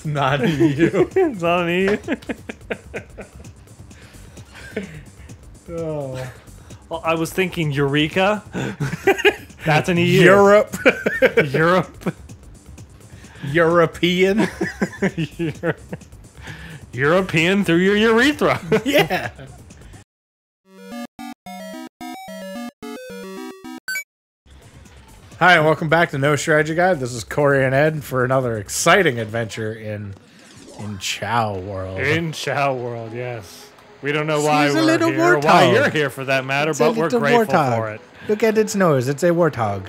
It's not you. it's not an EU. oh. Well, I was thinking Eureka. That's an EU. Europe. Europe. European. European through your urethra. yeah. Hi, and welcome back to No Strategy Guide. This is Corey and Ed for another exciting adventure in in Chao World. In Chao World, yes. We don't know why we're little here, why you're here for that matter, It's but we're little grateful warthog. for it. Look at its nose. It's a warthog.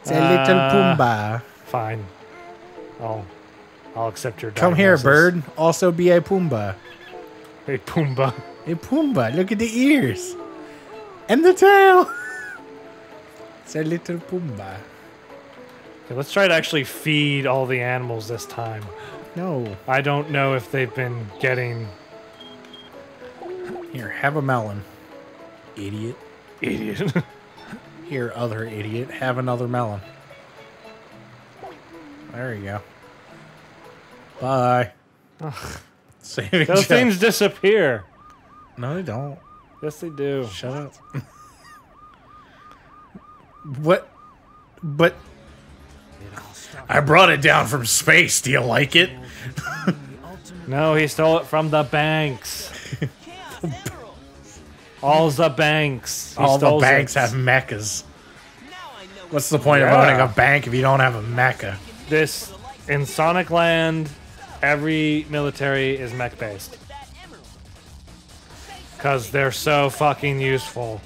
It's a little Uh, Pumbaa. Fine. I'll I'll accept your Come here, bird. Also be a Pumbaa. A Pumbaa. A Pumbaa. Look at the ears. And the tail. It's a little Pumbaa. Okay, let's try to actually feed all the animals this time. No. I don't know if they've been getting Here, have a melon. Idiot. idiot. Here, other idiot. Have another melon. There you go. Bye. Saving Those Joe. things disappear. No, they don't. Yes, they do. Shut up. what? But I brought it down from space. Do you like it? No, he stole it from the banks. All the banks. He All the banks it. have mechas. What's the point of owning a bank if you don't have a mecha? this in Sonic Land. Every military is mech based because they're so fucking useful.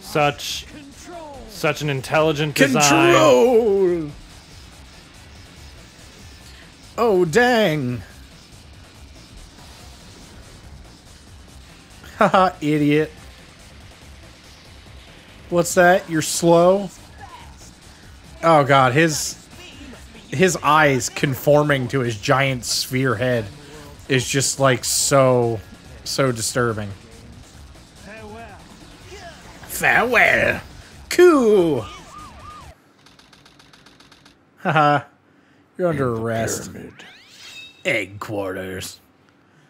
Such, such an intelligent design. Control. Oh dang! Haha, idiot. What's that? You're slow? Oh god, his his eyes conforming to his giant sphere head is just like so so disturbing. Farewell. Cool. Haha. You're under arrest. Egg quarters.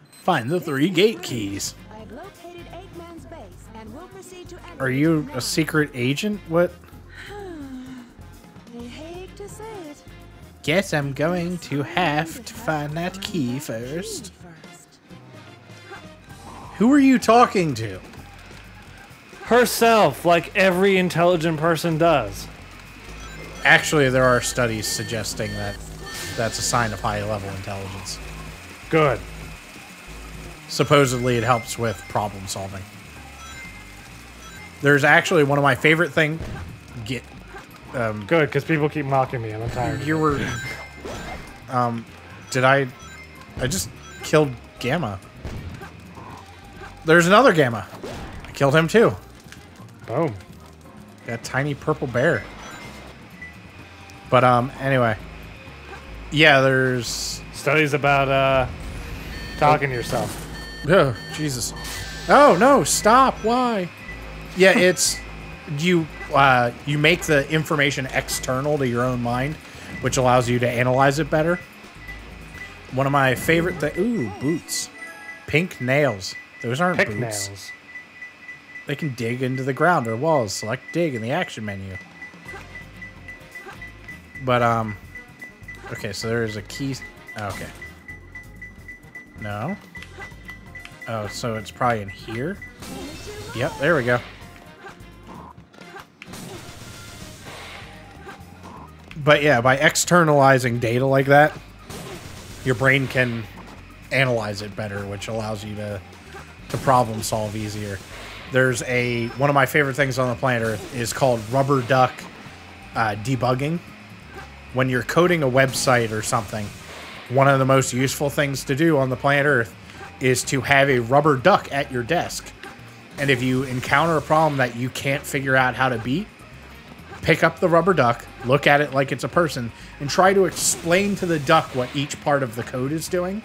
Find the three gate keys. I've located Eggman's base and will proceed to enter Are you a secret agent? What? I hate to say it. Guess I'm going to have to find that key first. First. Who are you talking to? Herself, like every intelligent person does. Actually, there are studies suggesting that that's a sign of high level intelligence. Good. Supposedly, it helps with problem solving. There's actually one of my favorite thing. Get Good, because people keep mocking me and I'm tired. you were. Um, did I? I just killed Gamma. There's another Gamma. I killed him too. Boom. That tiny purple bear. But um, anyway. Yeah, there's. Studies about uh, talking to yourself. Oh Jesus! Oh no! Stop! Why? Yeah, it's you. Uh, you make the information external to your own mind, which allows you to analyze it better. One of my favorite things. Ooh, boots. Pink nails. Those aren't Pick boots. nails. They can dig into the ground or walls. Select dig in the action menu. But um, okay. So there is a key. Okay. No. Oh, so it's probably in here. Yep, there we go. But yeah, by externalizing data like that, your brain can analyze it better, which allows you to to problem solve easier. There's a one of my favorite things on the planet Earth is called rubber duck uh, debugging. When you're coding a website or something, one of the most useful things to do on the planet Earth is to have a rubber duck at your desk. And if you encounter a problem that you can't figure out how to beat, pick up the rubber duck, look at it like it's a person, and try to explain to the duck what each part of the code is doing.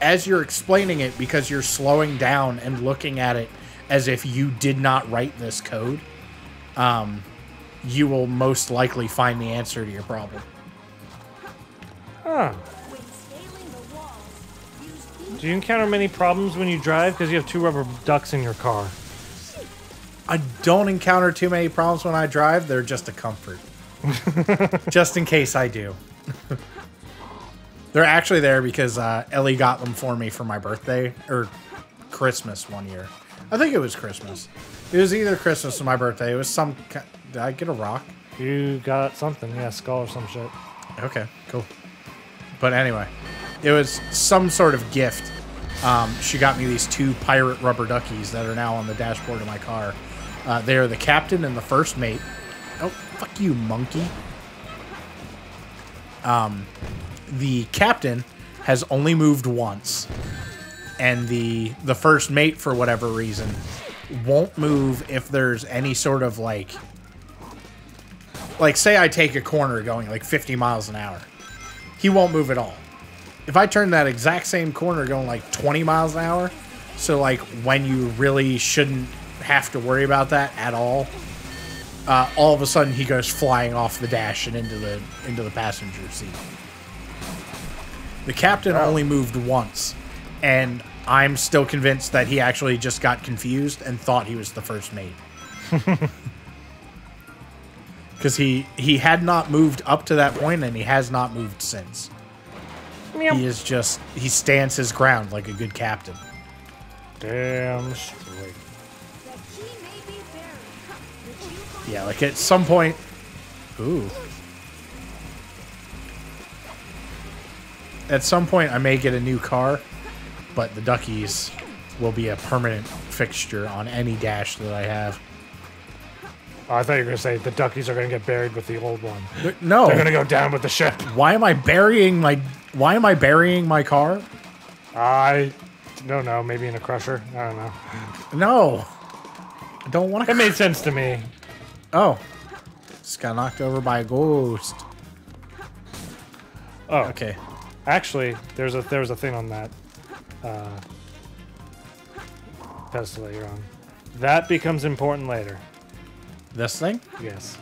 As you're explaining it, because you're slowing down and looking at it as if you did not write this code, um, you will most likely find the answer to your problem. Huh. When scaling the walls, use Do you encounter many problems when you drive? Because you have two rubber ducks in your car. I don't encounter too many problems when I drive. They're just a comfort. just in case I do. They're actually there because uh, Ellie got them for me for my birthday or Christmas one year. I think it was Christmas. It was either Christmas or my birthday. It was some. Did I get a rock? You got something, yeah, skull or some shit. Okay, cool. But anyway, it was some sort of gift. Um, she got me these two pirate rubber duckies that are now on the dashboard of my car. Uh, they are the captain and the first mate. Oh, fuck you, monkey. Um, the captain has only moved once, and the the first mate, for whatever reason, won't move if there's any sort of like like say I take a corner going like 50 miles an hour. He won't move at all. If I turn that exact same corner going like 20 miles an hour, so like when you really shouldn't have to worry about that at all, uh, all of a sudden he goes flying off the dash and into the into the passenger seat. The captain only moved once, and I'm still convinced that he actually just got confused and thought he was the first mate. Because he he had not moved up to that point, and he has not moved since. He is just he stands his ground like a good captain. Damn straight. the key may be buried. Which you call Yeah, like at some point. Ooh. At some point, I may get a new car, but the Duckies will be a permanent fixture on any dash that I have. Oh, I thought you were gonna say the duckies are gonna get buried with the old one. No, They're gonna go down with the ship. why am I burying my? Why am I burying my car? I don't know. Maybe in a crusher. I don't know. No, I don't want to. It to. made sense to me. Oh, just got knocked over by a ghost. Oh, Okay, Actually, there's a there was a thing on that uh, pedestal that you're on. That becomes important later. this thing. Yes.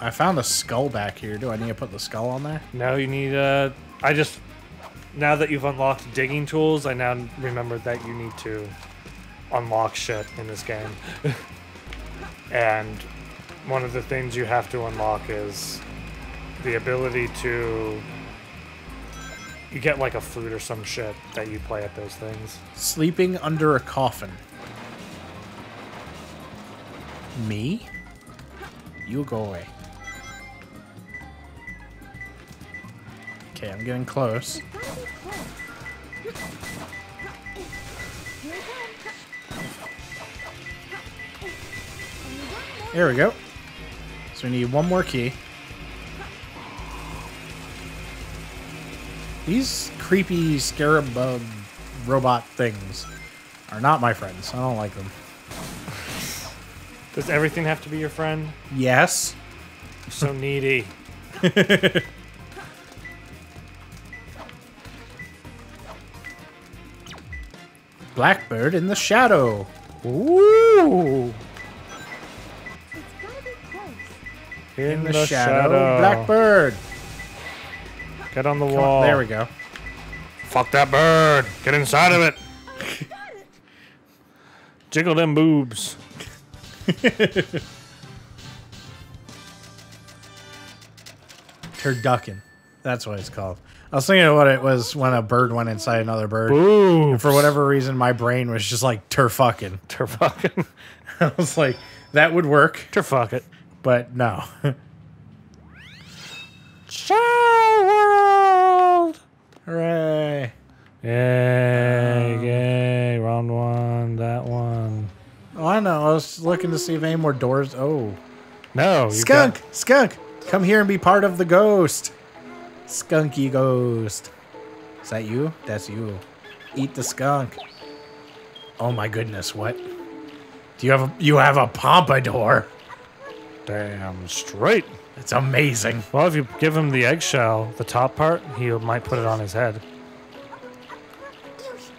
I found a skull back here. Do I need to put the skull on there? No, you need. Uh, I just now that you've unlocked digging tools, I now remember that you need to unlock shit in this game. and one of the things you have to unlock is the ability to. You get like a flute or some shit that you play at those things. Sleeping under a coffin. Me? You go away. Okay, I'm getting close. There we go. So we need one more key. These creepy scarab uh, robot things are not my friends. I don't like them. Does everything have to be your friend? Yes. You're so needy. Blackbird in the shadow. Ooh! It's gotta be close. In, In the, shadow. Blackbird. Get on the Come on, wall. There we go. Fuck that bird. Get inside of it. Jiggle them boobs. Turducken. That's what it's called. I was thinking of what it was when a bird went inside another bird. Boobs. And for whatever reason, my brain was just like turfucking. Turfucking. I was like, that would work, Turfuck it. but no. Show world. Hooray. Yay, um, yay. Round one, that one. Oh, I know. I was looking to see if any more doors. Oh. No. you Skunk! Skunk! Come here and be part of the ghost. Skunky ghost. Is that you? That's you. Eat the skunk. Oh my goodness, what? Do you have a you have a pompadour? Damn straight. It's amazing. Well, if you give him the eggshell, the top part, he might put it on his head.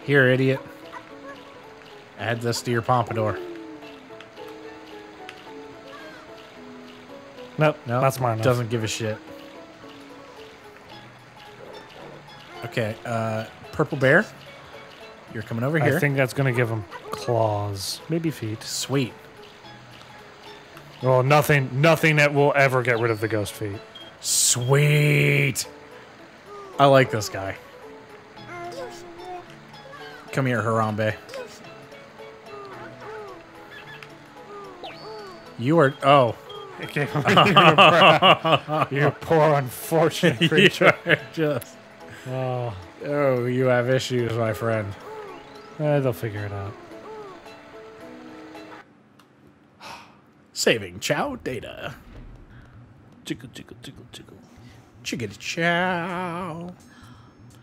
Here, idiot. Add this to your pompadour. Nope, No, that's mine. Doesn't give a shit. Okay, uh, Purple Bear, you're coming over here. I think that's gonna give him claws, maybe feet. Sweet. Well, nothing, nothing that will ever get rid of the ghost feet. Sweet. I like this guy. Come here, Harambe. You are. Oh. It gave him a You poor unfortunate You creature. are just. Oh, Oh, you have issues, my friend. eh, they'll figure it out. Saving Chao data. Jiggle, jiggle, jiggle, jiggle. Chicken chao.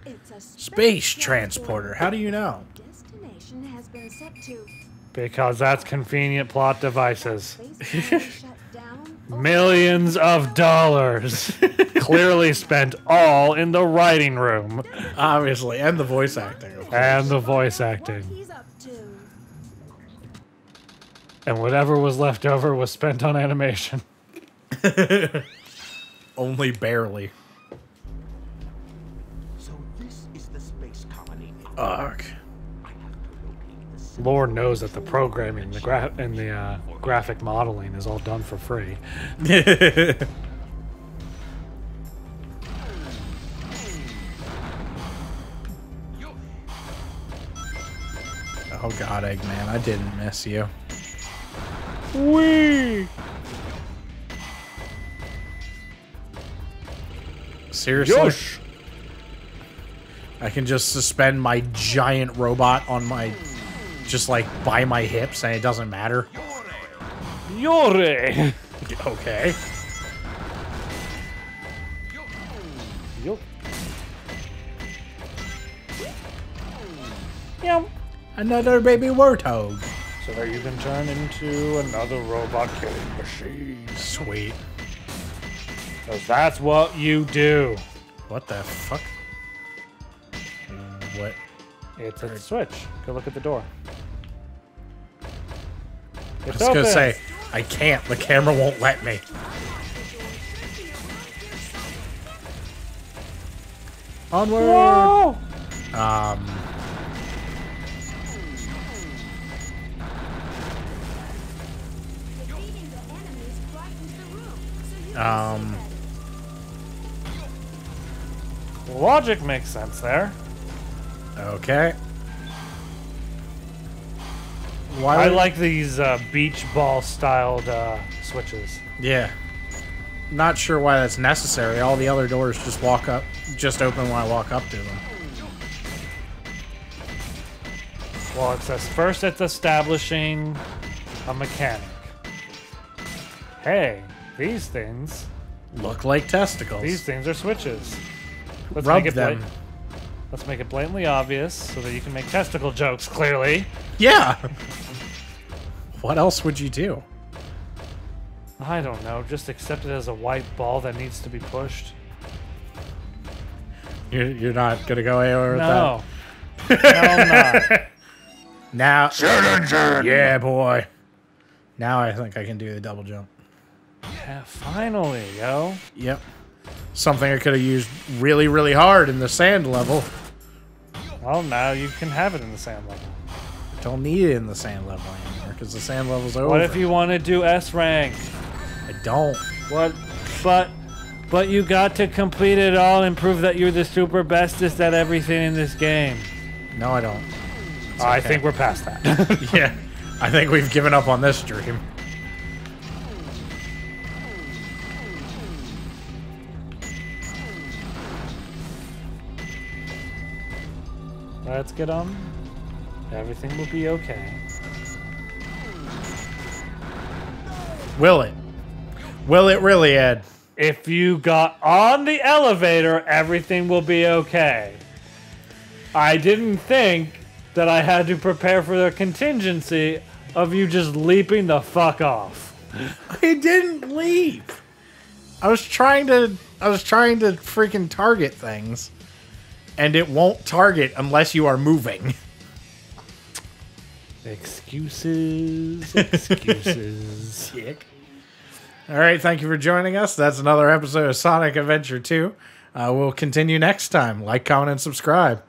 It's a Space transporter. How do you know? Destination has been set to Because that's convenient plot devices. space power shut down. Millions of dollars clearly spent all in the writing room Obviously, and the voice acting. of and the voice What acting. He's up to. And whatever was left over was spent on animation. Only barely. So this is the space colony. Ugh. I have to locate the center. Lord knows that the programming the gra- and the uh, graphic modeling is all done for free. Oh god, Eggman, I didn't miss you. Wee! Seriously? Yosh! I can just suspend my giant robot on my just like by my hips and it doesn't matter. Yore! Okay. Yum. Another baby warthog. So that you can turn into another robot killing machine. Sweet. Because that's what you do. What the fuck? What? It's a switch. Go look at the door. I It's was gonna say, I can't. The camera won't let me. Onward. Whoa! Um. Um. Logic makes sense there. Okay. Why? I like these uh, beach ball styled uh, switches. Yeah. Not sure why that's necessary. All the other doors just walk up, just open when I walk up to them. Well, it says first it's establishing a mechanic. Hey, these things, Look like testicles. these things are switches. Let's Rub make it them. let's make it blatantly obvious so that you can make testicle jokes clearly. Yeah. what else would you do? I don't know, just accept it as a white ball that needs to be pushed. You're, you're not gonna go anywhere with No. no, I'm not. that. Now. Yeah, boy. Now I think I can do the double jump. Yeah, finally, yo. Yep. Something I could have used really, really hard in the sand level. Well, now you can have it in the sand level. Don't need it in the sand level anymore because the sand level's over. What if you want to do S rank? I don't. What? But, but you got to complete it all and prove that you're the super bestest at everything in this game. No, I don't. I think we're past that. yeah. I think we've given up on this dream. Let's get on. Everything will be okay. Will it? Will it really, Ed? If you got on the elevator, everything will be okay. I didn't think that I had to prepare for the contingency of you just leaping the fuck off. I didn't leave. I was trying to. I was trying to freaking target things, and it won't target unless you are moving. Excuses, excuses. All right, thank you for joining us. That's another episode of Sonic Adventure 2. Uh, we'll continue next time. Like, comment, and subscribe.